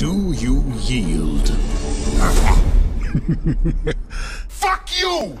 Do you yield? Fuck you!